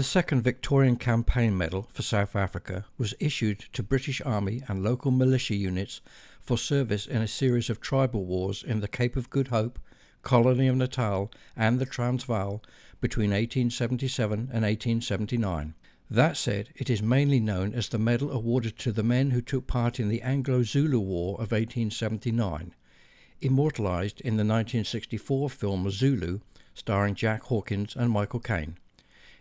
The second Victorian Campaign Medal for South Africa was issued to British Army and local militia units for service in a series of tribal wars in the Cape of Good Hope, Colony of Natal, and the Transvaal between 1877 and 1879. That said, it is mainly known as the medal awarded to the men who took part in the Anglo Zulu War of 1879, immortalised in the 1964 film Zulu, starring Jack Hawkins and Michael Caine.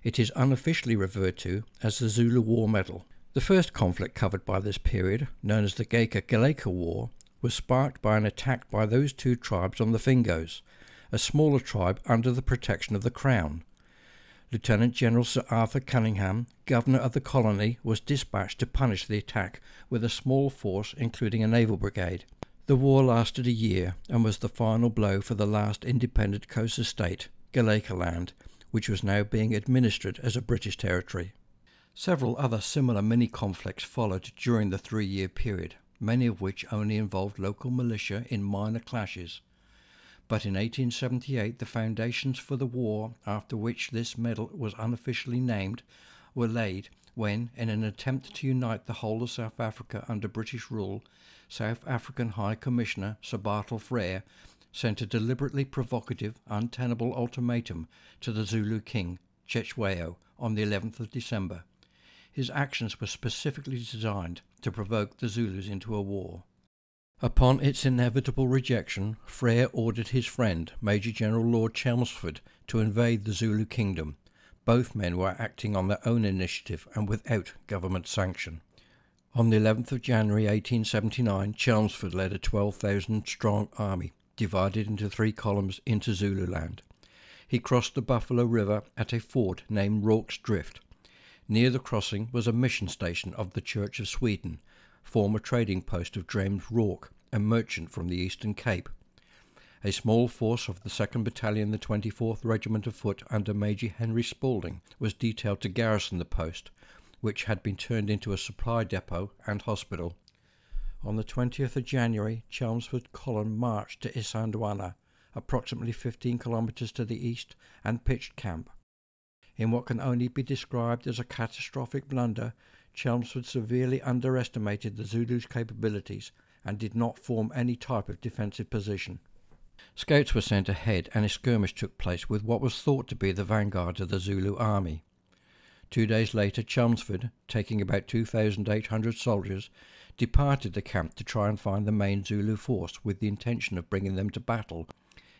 It is unofficially referred to as the Zulu War Medal. The first conflict covered by this period, known as the Gcaleka War, was sparked by an attack by those two tribes on the Fingos, a smaller tribe under the protection of the Crown. Lieutenant General Sir Arthur Cunynghame, governor of the colony, was dispatched to punish the attack with a small force including a naval brigade. The war lasted a year and was the final blow for the last independent Xhosa state, Land, which was now being administered as a British territory. Several other similar mini conflicts followed during the three year period, many of which only involved local militia in minor clashes but in 1878 the foundations for the war after which this medal was unofficially named were laid when, in an attempt to unite the whole of South Africa under British rule, South African High Commissioner Sir Bartle Frere sent a deliberately provocative, untenable ultimatum to the Zulu king, Cetshwayo, on the 11th of December. His actions were specifically designed to provoke the Zulus into a war. Upon its inevitable rejection, Frere ordered his friend, Major General Lord Chelmsford, to invade the Zulu kingdom. Both men were acting on their own initiative and without government sanction. On the 11th of January 1879, Chelmsford led a 12,000 strong army, divided into three columns, into Zululand. He crossed the Buffalo River at a ford named Rorke's Drift. Near the crossing was a mission station of the Church of Sweden, former trading post of James Rorke, a merchant from the Eastern Cape. A small force of the 2nd Battalion, the 24th Regiment of Foot, under Major Henry Spalding, was detailed to garrison the post, which had been turned into a supply depot and hospital. On the 20th of January, Chelmsford column marched to Isandlwana, approximately 15 kilometres to the east, and pitched camp. In what can only be described as a catastrophic blunder, Chelmsford severely underestimated the Zulus' capabilities and did not form any type of defensive position. Scouts were sent ahead and a skirmish took place with what was thought to be the vanguard of the Zulu army. Two days later, Chelmsford, taking about 2,800 soldiers, departed the camp to try and find the main Zulu force with the intention of bringing them to battle.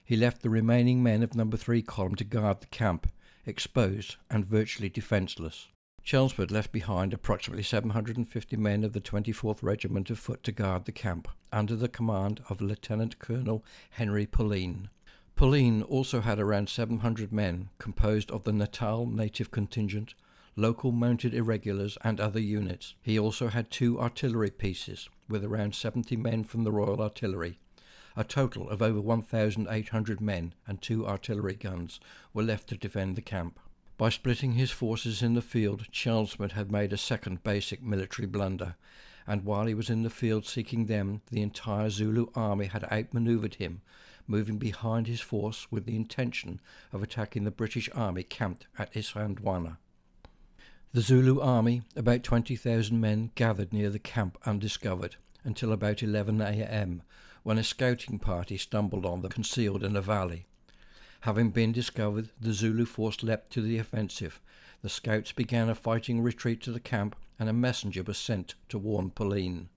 He left the remaining men of number 3 column to guard the camp, exposed and virtually defenceless. Chelmsford left behind approximately 750 men of the 24th Regiment of Foot to guard the camp, under the command of Lieutenant Colonel Henry Pulleine. Pulleine also had around 700 men, composed of the Natal native contingent, local mounted irregulars, and other units. He also had two artillery pieces, with around 70 men from the Royal Artillery. A total of over 1,800 men and two artillery guns were left to defend the camp. By splitting his forces in the field, Chelmsford had made a second basic military blunder, and while he was in the field seeking them, the entire Zulu army had outmaneuvered him, moving behind his force with the intention of attacking the British army camped at Isandlwana. The Zulu army, about 20,000 men, gathered near the camp undiscovered until about 11 a.m., when a scouting party stumbled on them concealed in a valley. Having been discovered, the Zulu force leapt to the offensive. The scouts began a fighting retreat to the camp, and a messenger was sent to warn Pulleine.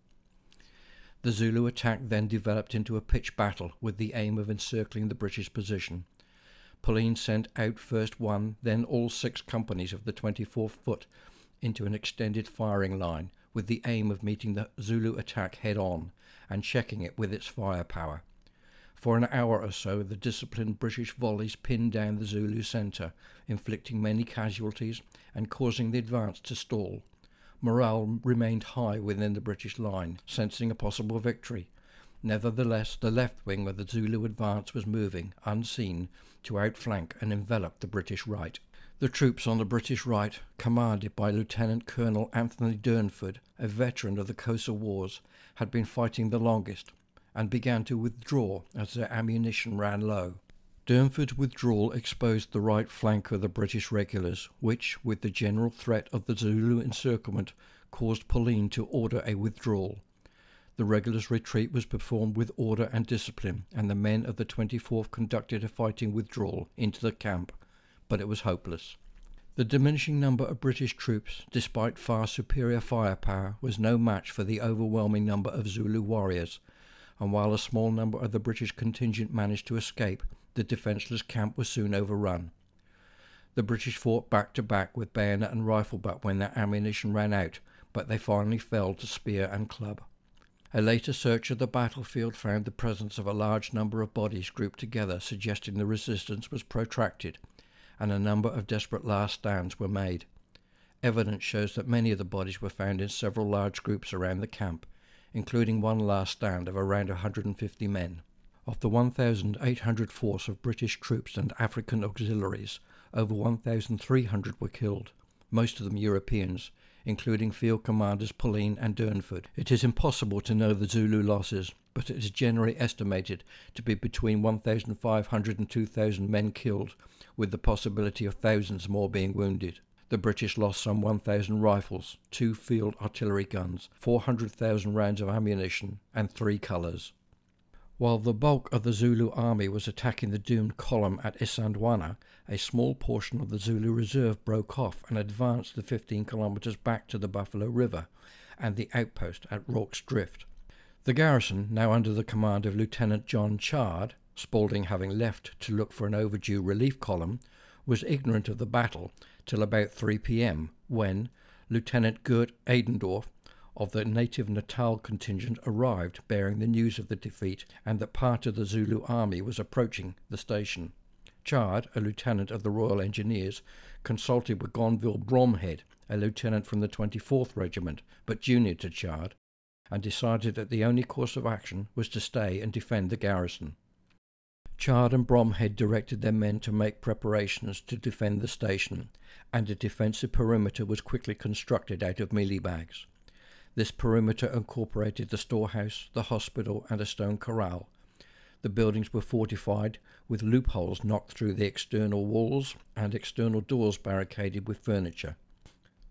The Zulu attack then developed into a pitched battle with the aim of encircling the British position. Pulleine sent out first one, then all six companies of the 24th Foot into an extended firing line with the aim of meeting the Zulu attack head on and checking it with its firepower. For an hour or so, the disciplined British volleys pinned down the Zulu centre, inflicting many casualties and causing the advance to stall. Morale remained high within the British line, sensing a possible victory. Nevertheless, the left wing of the Zulu advance was moving, unseen, to outflank and envelop the British right. The troops on the British right, commanded by Lieutenant Colonel Anthony Durnford, a veteran of the Xhosa Wars, had been fighting the longest, and began to withdraw as their ammunition ran low. Durnford's withdrawal exposed the right flank of the British regulars, which, with the general threat of the Zulu encirclement, caused Pulleine to order a withdrawal. The regulars' retreat was performed with order and discipline, and the men of the 24th conducted a fighting withdrawal into the camp, but it was hopeless. The diminishing number of British troops, despite far superior firepower, was no match for the overwhelming number of Zulu warriors, and while a small number of the British contingent managed to escape, the defenceless camp was soon overrun. The British fought back to back with bayonet and rifle butt when their ammunition ran out, but they finally fell to spear and club. A later search of the battlefield found the presence of a large number of bodies grouped together, suggesting the resistance was protracted, and a number of desperate last stands were made. Evidence shows that many of the bodies were found in several large groups around the camp, including one last stand of around 150 men. Of the 1,800 force of British troops and African auxiliaries, over 1,300 were killed, most of them Europeans, including Field Commanders Pulleine and Durnford. It is impossible to know the Zulu losses, but it is generally estimated to be between 1,500 and 2,000 men killed, with the possibility of thousands more being wounded. The British lost some 1,000 rifles, two field artillery guns, 400,000 rounds of ammunition, and three colours. While the bulk of the Zulu army was attacking the doomed column at Isandlwana, a small portion of the Zulu reserve broke off and advanced the 15 kilometres back to the Buffalo River and the outpost at Rorke's Drift. The garrison, now under the command of Lieutenant John Chard, Spalding having left to look for an overdue relief column, was ignorant of the battle till about 3 p.m., when Lieutenant Gert Adendorff of the native Natal contingent arrived bearing the news of the defeat and that part of the Zulu army was approaching the station. Chard, a lieutenant of the Royal Engineers, consulted with Gonville Bromhead, a lieutenant from the 24th Regiment, but junior to Chard, and decided that the only course of action was to stay and defend the garrison. Chard and Bromhead directed their men to make preparations to defend the station, and a defensive perimeter was quickly constructed out of mealie bags. This perimeter incorporated the storehouse, the hospital, and a stone corral. The buildings were fortified with loopholes knocked through the external walls and external doors barricaded with furniture.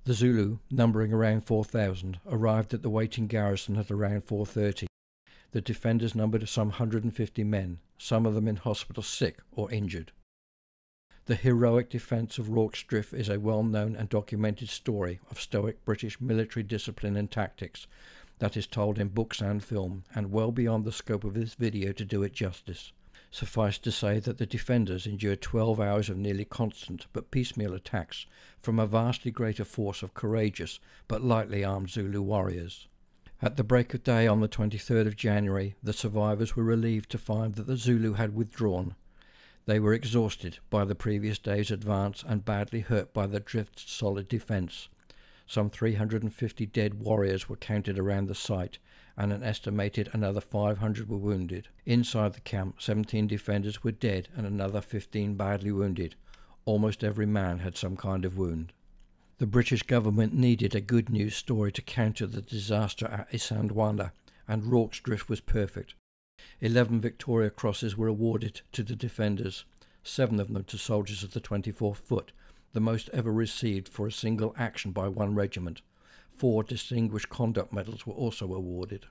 The Zulu, numbering around 4,000, arrived at the waiting garrison at around 4.30. The defenders numbered some 150 men, some of them in hospital sick or injured. The heroic defence of Rorke's is a well known and documented story of stoic British military discipline and tactics that is told in books and film, and well beyond the scope of this video to do it justice. Suffice to say that the defenders endured 12 hours of nearly constant but piecemeal attacks from a vastly greater force of courageous but lightly armed Zulu warriors. At the break of day on the 23rd of January, the survivors were relieved to find that the Zulu had withdrawn, they were exhausted by the previous day's advance and badly hurt by the drift's solid defence. Some 350 dead warriors were counted around the site, and an estimated another 500 were wounded. Inside the camp, 17 defenders were dead and another 15 badly wounded. Almost every man had some kind of wound. The British government needed a good news story to counter the disaster at Isandlwana, and Rorke's Drift was perfect. Eleven Victoria Crosses were awarded to the defenders, seven of them to soldiers of the 24th Foot, the most ever received for a single action by one regiment. Four Distinguished Conduct Medals were also awarded.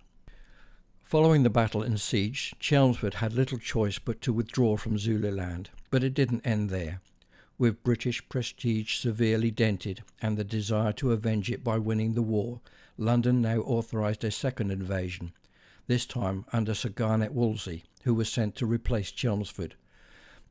Following the battle and siege, Chelmsford had little choice but to withdraw from Zululand, but it didn't end there. With British prestige severely dented and the desire to avenge it by winning the war, London now authorised a second invasion, this time under Sir Garnet Wolseley, who was sent to replace Chelmsford.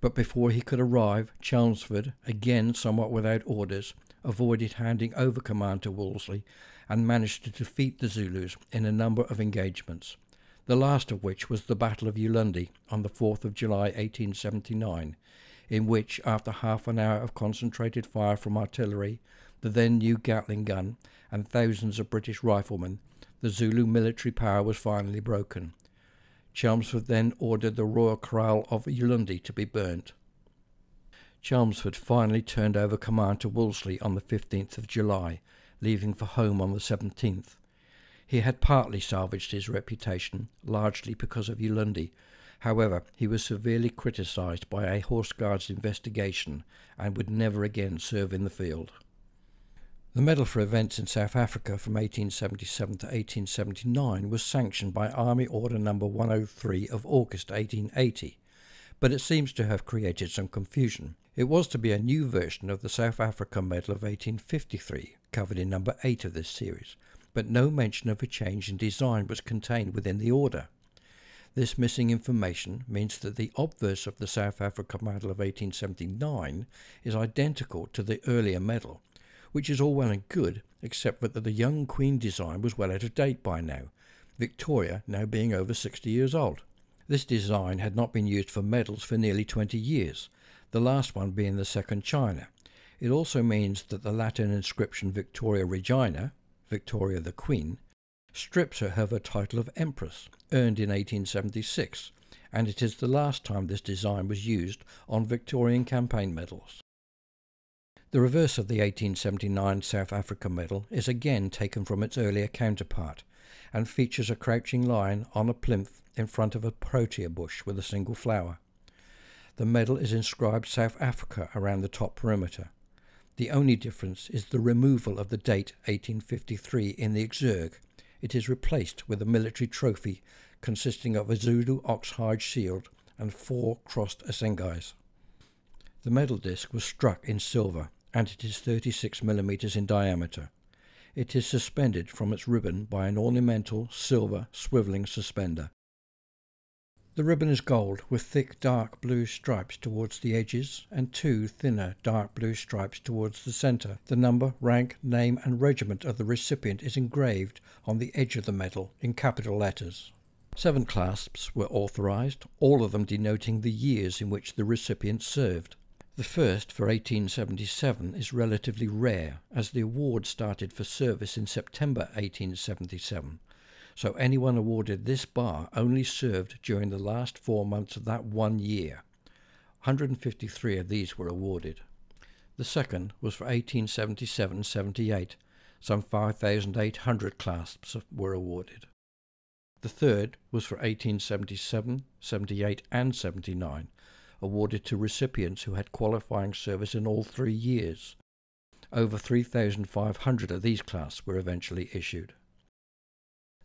But before he could arrive, Chelmsford, again somewhat without orders, avoided handing over command to Wolseley and managed to defeat the Zulus in a number of engagements, the last of which was the Battle of Ulundi on the 4th of July 1879, in which, after half an hour of concentrated fire from artillery, the then new Gatling gun, and thousands of British riflemen, the Zulu military power was finally broken. Chelmsford then ordered the royal kraal of Ulundi to be burnt. Chelmsford finally turned over command to Wolseley on the 15th of July, leaving for home on the 17th. He had partly salvaged his reputation, largely because of Ulundi, However, he was severely criticised by a Horse Guards investigation and would never again serve in the field. The Medal for Events in South Africa from 1877 to 1879 was sanctioned by Army Order No. 103 of August 1880, but it seems to have created some confusion. It was to be a new version of the South Africa Medal of 1853, covered in number 8 of this series, but no mention of a change in design was contained within the order. This missing information means that the obverse of the South Africa Medal of 1879 is identical to the earlier medal, which is all well and good, except that the young Queen design was well out of date by now, Victoria now being over 60 years old. This design had not been used for medals for nearly 20 years, the last one being the Second China. It also means that the Latin inscription Victoria Regina, Victoria the Queen, strips her of her title of Empress, earned in 1876, and it is the last time this design was used on Victorian campaign medals. The reverse of the 1879 South Africa medal is again taken from its earlier counterpart and features a crouching lion on a plinth in front of a protea bush with a single flower. The medal is inscribed South Africa around the top perimeter. The only difference is the removal of the date 1853 in the exergue. It is replaced with a military trophy consisting of a Zulu ox-hide shield and four crossed assegais. The medal disc was struck in silver and it is 36 millimeters in diameter. It is suspended from its ribbon by an ornamental silver swiveling suspender. The ribbon is gold with thick dark blue stripes towards the edges and two thinner dark blue stripes towards the centre. The number, rank, name and regiment of the recipient is engraved on the edge of the medal in capital letters. Seven clasps were authorised, all of them denoting the years in which the recipient served. The first, for 1877, is relatively rare, as the award started for service in September 1877, so anyone awarded this bar only served during the last four months of that one year. 153 of these were awarded. The second was for 1877 78, some 5,800 clasps were awarded. The third was for 1877, 78, and 79, awarded to recipients who had qualifying service in all three years. Over 3,500 of these clasps were eventually issued.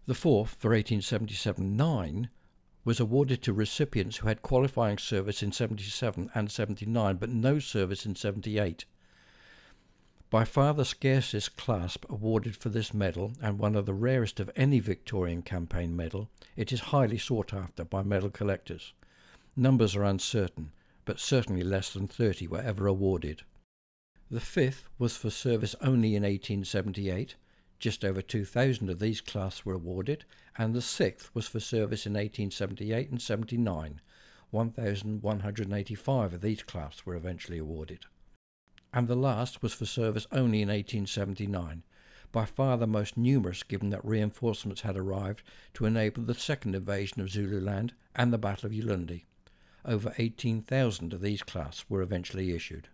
The fourth, for 1877-9, was awarded to recipients who had qualifying service in 77 and 79 but no service in 78. By far the scarcest clasp awarded for this medal and one of the rarest of any Victorian campaign medal, it is highly sought after by medal collectors. Numbers are uncertain, but certainly less than 30 were ever awarded. The fifth was for service only in 1878, just over 2,000 of these clasps were awarded, and the sixth was for service in 1878 and 79, 1,185 of these clasps were eventually awarded. And the last was for service only in 1879, by far the most numerous given that reinforcements had arrived to enable the second invasion of Zululand and the Battle of Ulundi over 18,000 of these clasps were eventually issued.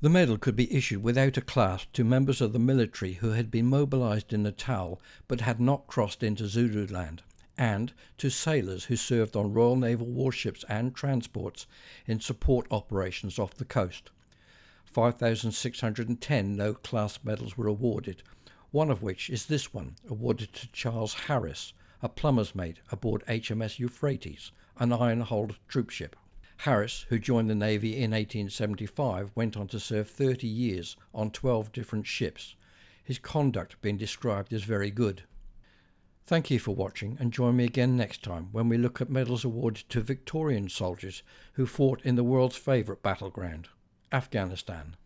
The medal could be issued without a clasp to members of the military who had been mobilized in Natal but had not crossed into Zululand, and to sailors who served on Royal Naval warships and transports in support operations off the coast. 5,610 no clasp medals were awarded, one of which is this one, awarded to Charles Harris, a plumber's mate aboard HMS Euphrates, an iron-hulled troopship. Harris, who joined the Navy in 1875, went on to serve 30 years on 12 different ships, his conduct being described as very good. Thank you for watching and join me again next time when we look at medals awarded to Victorian soldiers who fought in the world's favourite battleground, Afghanistan.